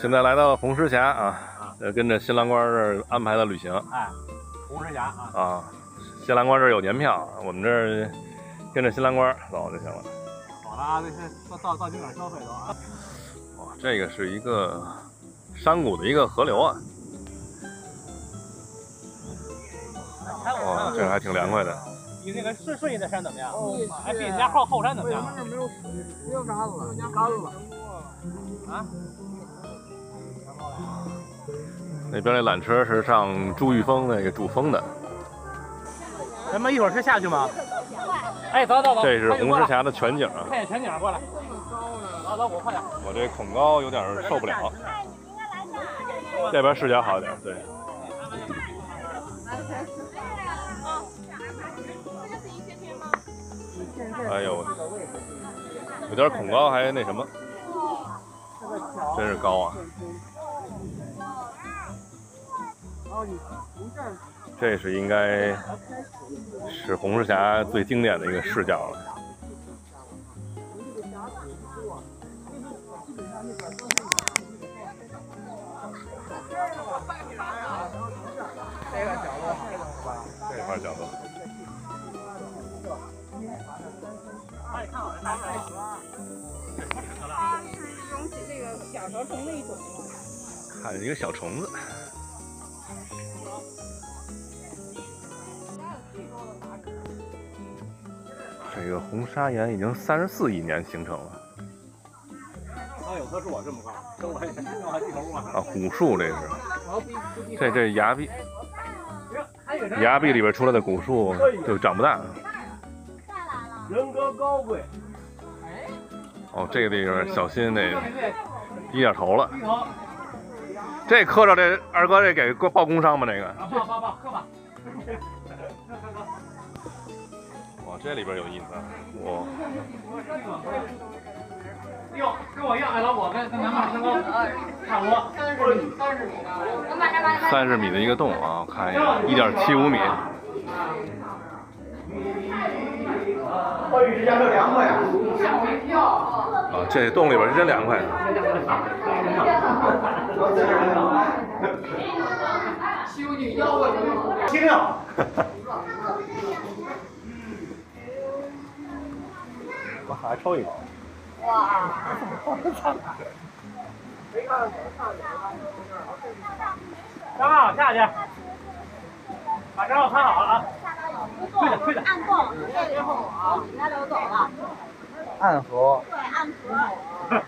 现在来到红石峡啊，呃，跟着新郎官这儿安排的旅行哎，红石峡啊，啊。新郎官这儿有年票，我们这儿跟着新郎官走就行了。好了啊，这是到到到景点消费都啊。哇，这个是一个山谷的一个河流啊，哇，这还挺凉快的。你那个顺顺义的山怎么样？哎，比你家后后山怎么样？这没有水，没有啥了，干了。啊？那边那缆车是上朱玉峰那个主峰的，咱们一会儿是下去吗？哎，走走走，这是红石峡的全景啊。看见全景过来。走走，我快点。我这恐高有点受不了，这边视角好一点，对。哎呦，有点恐高，还那什么，真是高啊！这是应该是红石峡最经典的一个视角了。看见一个小虫子。这个红砂岩已经三十四亿年形成了刚有棵树啊，这么高，跟我跟我还地头嘛。啊，古树这是，这这崖壁崖壁里边出来的古树就长不大。人格高贵，哦，这个地方小心那个低点头了。这磕着这二哥这给报工伤吗？这个？啊，报报报，磕吧。哇，这里边有意思啊！哇，哟，跟我一样，哎，老果跟跟咱爸身高差不多。三十米的一个洞啊，我看一下，一点七五米。暴雨之下这凉快呀。啊，这洞里边是真凉快。听着，我还抽一口。张浩下去，把张浩看好了啊。暗洞，这之后啊，人家都走了。暗河对，暗河。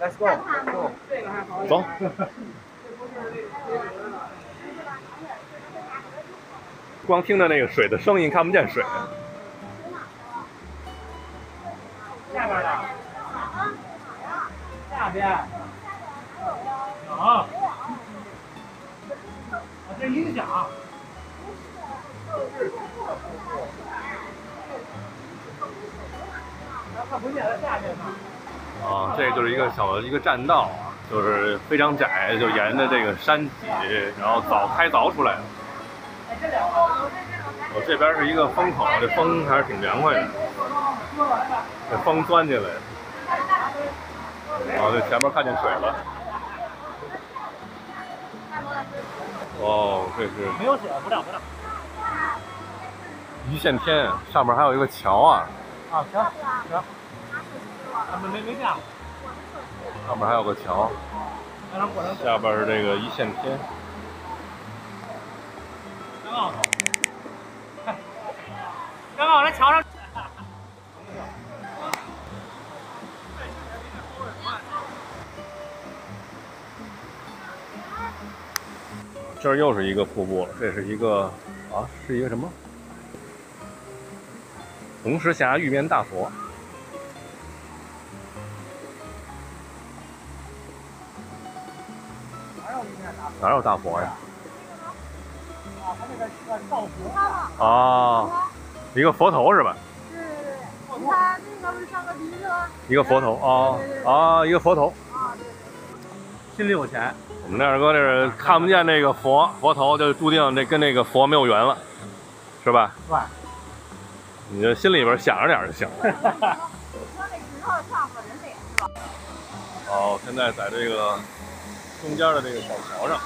，Let's go。走。光听着那个水的声音，看不见水。下边的。下边。好。啊，这音响。啊，这就是一个小的一个栈道啊，就是非常窄，就沿着这个山脊，然后凿开凿出来的。我这边是一个风口，这风还是挺凉快的，这风钻进来。啊，这前面看见水了。哦，这是没有水，不亮不亮。一线天，上面还有一个桥啊，啊，行行。啊，没没。上面还有个桥。下边是这个一线天。张浩，看，张浩来桥上。这儿又是一个瀑布，这是一个啊，是一个什么？红石峡玉面大佛。哪有大佛呀？啊，他那个是造佛。啊，一个佛头是吧？对对对，你看那个是像个鼻子。一个佛头啊啊，一个佛头。心里有钱。我们那二哥这是看不见那个佛佛头，就注定这跟那个佛没有缘了，是吧？对。你就心里边想着点就行。说那石头上个人脸是吧？哦，现在在这个中间的这个小桥上。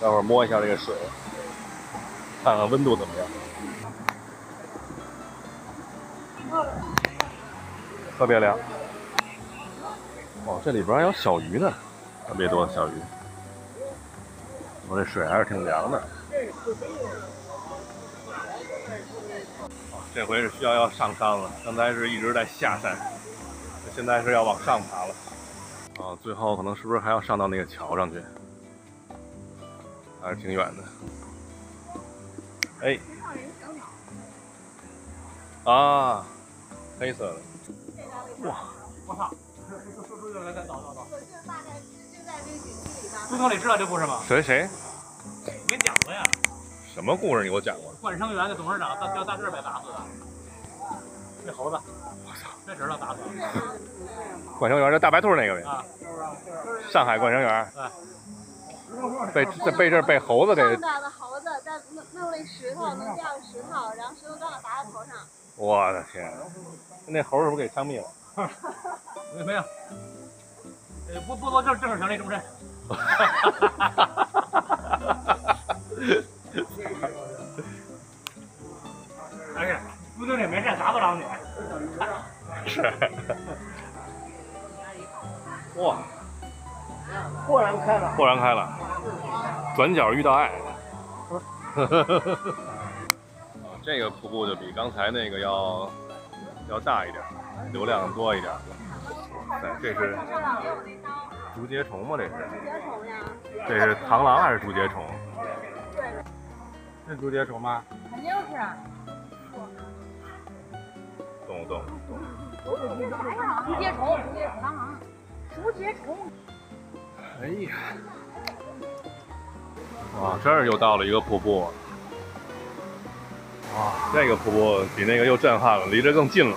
待会儿摸一下这个水，看看温度怎么样。特别凉。哦，这里边还有小鱼呢，特别多的小鱼。我这水还是挺凉的。哦，这回是需要要上山了，刚才是一直在下山，现在是要往上爬了。啊，最后可能是不是还要上到那个桥上去？还是挺远的。哎，啊，黑色的，你知道这故事吗？谁谁？我跟你讲过呀。什么故事？你给我讲过。冠生园的董事长大掉大个被打死的，那猴子。我操！那知道打死的。冠生园这大白兔那个呗。啊。上海冠生园。对。被这被这被猴子给。上的猴子在弄弄了石头，能掉石头，然后石头刚好砸在头上。我的天！那猴是不是给枪毙了？没有。呃，不不多正正式成立终身。哎呀，不对，这没事，啥不着你。是。哇！豁然开朗。豁然开朗。转角遇到爱。这个瀑布就比刚才那个要要大一点，流量多一点。对，这是竹节虫吗？这是？竹节虫呀。这是螳螂还是竹节虫？是竹节虫吗？肯定是。动动动。竹节虫，竹节虫，螳螂，竹节虫。哎呀！哇，这儿又到了一个瀑布。哇，这个瀑布比那个又震撼了，离这更近了。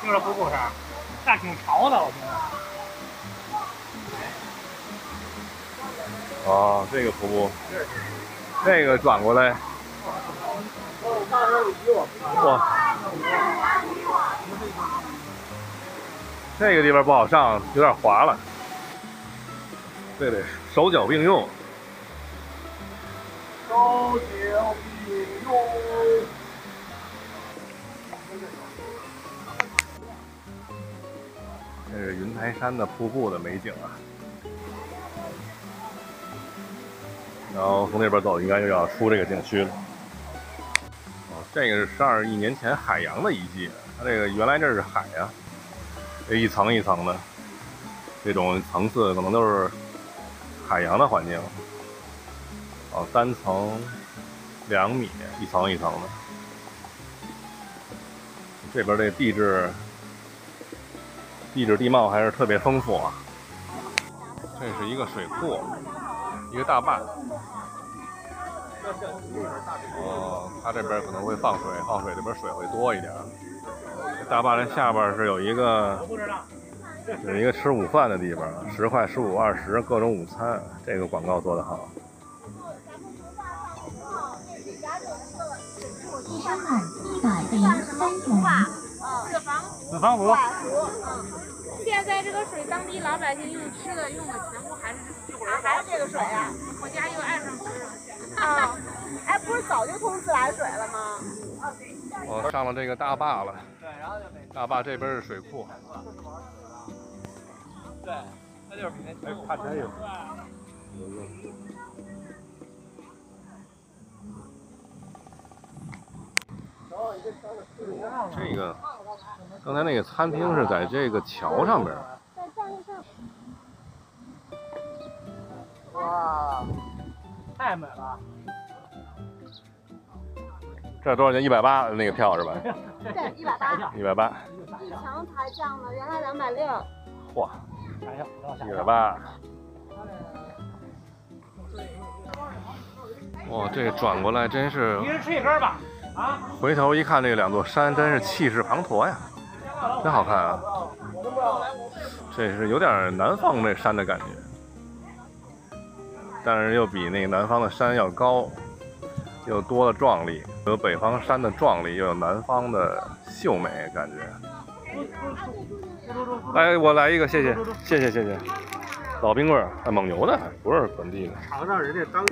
听着瀑布声，但挺潮的，我觉得。哦，这个瀑布，这个转过来。哇！这个地方不好上，有点滑了。这得手脚并用。手脚并用。这是云台山的瀑布的美景啊。然后从那边走，应该就要出这个景区了。哦，这个是十二亿年前海洋的遗迹。它这个原来这是海呀，这一层一层的，这种层次可能都是海洋的环境。哦，三层两米，一层一层的。这边这地质。地质地貌还是特别丰富啊！这是一个水库，一个大坝。哦，它这边可能会放水，放水这边水会多一点。大坝的下边是有一个，有一个吃午饭的地方，十块、十五、二十，各种午餐。这个广告做得好。山岸一百零三元。紫防湖。现在这个水，当地老百姓用吃的用的全部还是还还是这个水啊？我家又爱上吃。啊，哎，不是早就通自来水了吗？我上了这个大坝了。大坝这边是水库。对，它就是比那看起来有。这个。刚才那个餐厅是在这个桥上边。哇，太美了！这多少钱？一百八那个票是吧？对，一百八。一百八。一墙才降的，原来两百六。嚯！一百八。哇，这转过来真是。一人吃一根吧。回头一看，这两座山真是气势磅礴呀。真好看啊！这是有点南方这山的感觉。但是又比那个南方的山要高，又多了壮丽，有北方山的壮丽，又有南方的秀美感觉。来，我来一个，谢谢，谢谢，谢谢。老冰棍儿，蒙牛的，不是本地的。尝尝人家当。